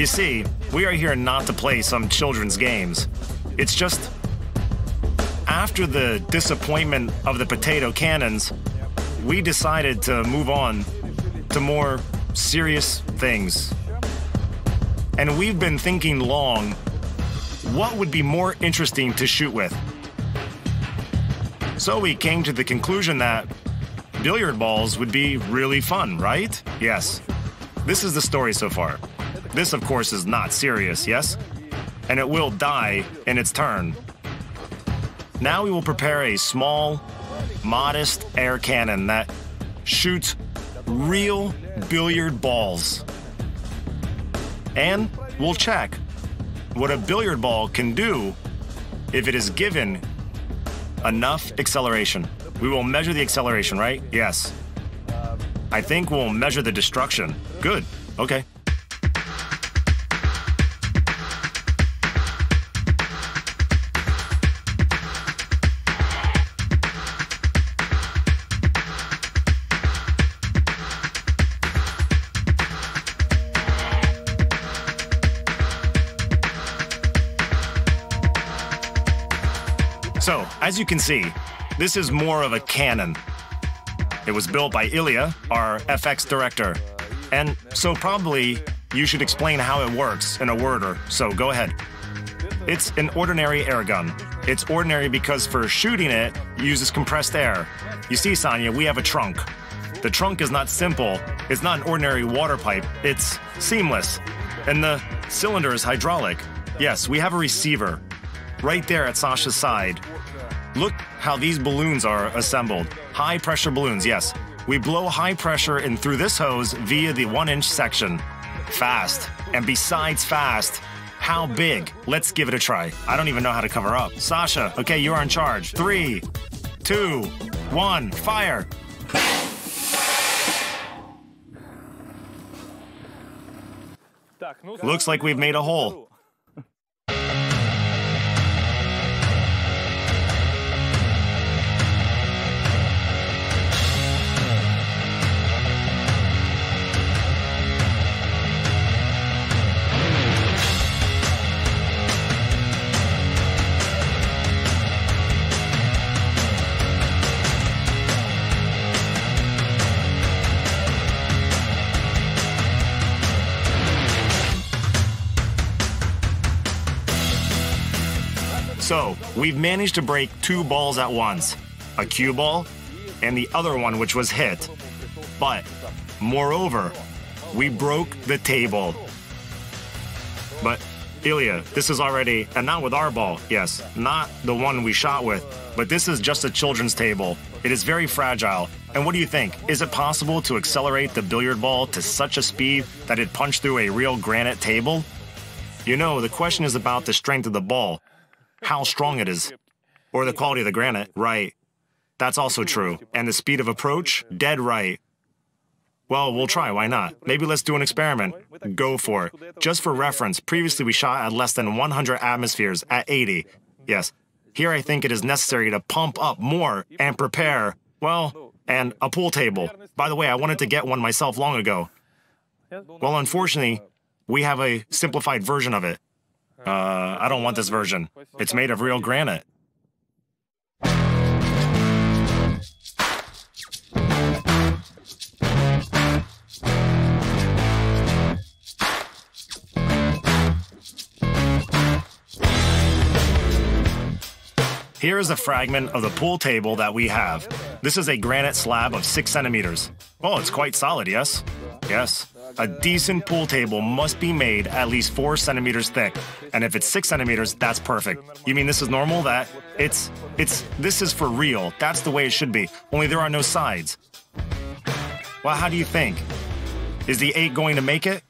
You see, we are here not to play some children's games. It's just after the disappointment of the potato cannons, we decided to move on to more serious things. And we've been thinking long what would be more interesting to shoot with. So we came to the conclusion that billiard balls would be really fun, right? Yes. This is the story so far. This, of course, is not serious, yes? And it will die in its turn. Now we will prepare a small, modest air cannon that shoots real billiard balls. And we'll check what a billiard ball can do if it is given enough acceleration. We will measure the acceleration, right? Yes. I think we'll measure the destruction. Good. Okay. So, as you can see, this is more of a cannon. It was built by Ilya, our FX director. And so probably you should explain how it works in a word or so. Go ahead. It's an ordinary air gun. It's ordinary because for shooting it, it uses compressed air. You see, Sonia, we have a trunk. The trunk is not simple. It's not an ordinary water pipe. It's seamless. And the cylinder is hydraulic. Yes, we have a receiver right there at Sasha's side. Look how these balloons are assembled. High pressure balloons, yes. We blow high pressure in through this hose via the one inch section. Fast. And besides fast, how big? Let's give it a try. I don't even know how to cover up. Sasha, okay, you're in charge. Three, two, one, fire. Looks like we've made a hole. So, we've managed to break two balls at once a cue ball and the other one, which was hit. But, moreover, we broke the table. But, Ilya, this is already, and not with our ball, yes, not the one we shot with, but this is just a children's table. It is very fragile. And what do you think? Is it possible to accelerate the billiard ball to such a speed that it punched through a real granite table? You know, the question is about the strength of the ball how strong it is, or the quality of the granite, right. That's also true. And the speed of approach, dead right. Well, we'll try, why not? Maybe let's do an experiment. Go for it. Just for reference, previously we shot at less than 100 atmospheres at 80. Yes. Here I think it is necessary to pump up more and prepare, well, and a pool table. By the way, I wanted to get one myself long ago. Well, unfortunately, we have a simplified version of it. Uh, I don't want this version. It's made of real granite. Here is a fragment of the pool table that we have. This is a granite slab of 6 centimeters. Oh, it's quite solid, yes? Yes. A decent pool table must be made at least 4 centimeters thick. And if it's 6 centimeters, that's perfect. You mean this is normal? That it's, it's, this is for real. That's the way it should be. Only there are no sides. Well, how do you think? Is the 8 going to make it?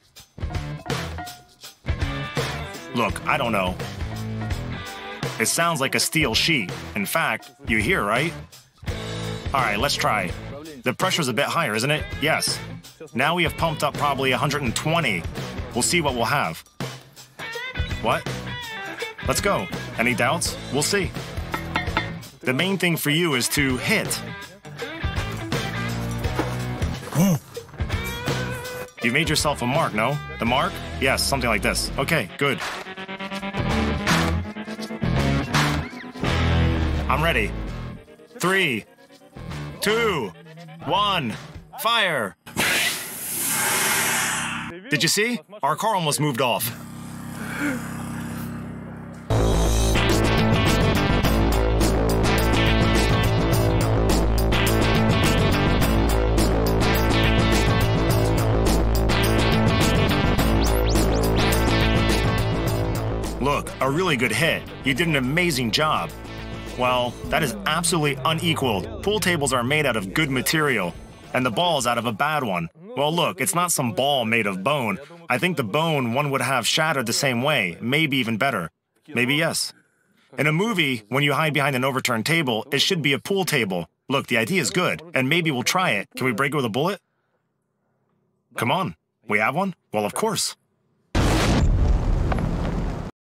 Look, I don't know. It sounds like a steel sheet. In fact, you hear, right? All right, let's try. The pressure's a bit higher, isn't it? Yes. Now we have pumped up probably 120. We'll see what we'll have. What? Let's go. Any doubts? We'll see. The main thing for you is to hit. You've made yourself a mark, no? The mark? Yes, something like this. Okay, good. I'm ready. Three, two, one, fire! Did you see? Our car almost moved off. Look, a really good hit. You did an amazing job. Well, that is absolutely unequaled. Pool tables are made out of good material, and the ball's out of a bad one. Well, look, it's not some ball made of bone. I think the bone one would have shattered the same way, maybe even better. Maybe yes. In a movie, when you hide behind an overturned table, it should be a pool table. Look, the idea is good, and maybe we'll try it. Can we break it with a bullet? Come on. We have one? Well, of course.